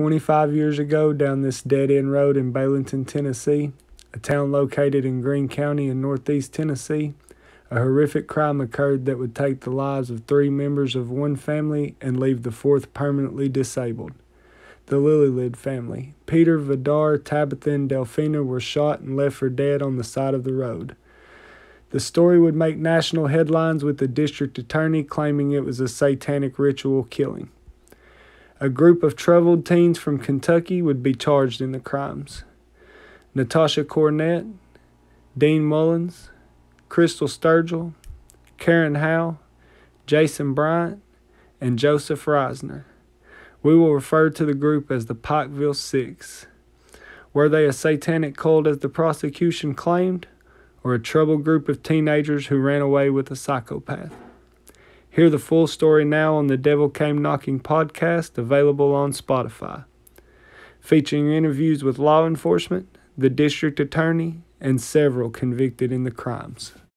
25 years ago, down this dead end road in Baileyton, Tennessee, a town located in Greene County in northeast Tennessee, a horrific crime occurred that would take the lives of three members of one family and leave the fourth permanently disabled. The Lillelid family. Peter, Vidar, Tabitha, and Delfina were shot and left for dead on the side of the road. The story would make national headlines with the district attorney claiming it was a satanic ritual killing. A group of troubled teens from Kentucky would be charged in the crimes. Natasha Cornett, Dean Mullins, Crystal Sturgill, Karen Howe, Jason Bryant, and Joseph Risner. We will refer to the group as the Pikeville Six. Were they a satanic cult as the prosecution claimed, or a troubled group of teenagers who ran away with a psychopath? Hear the full story now on the Devil Came Knocking podcast, available on Spotify, featuring interviews with law enforcement, the district attorney, and several convicted in the crimes.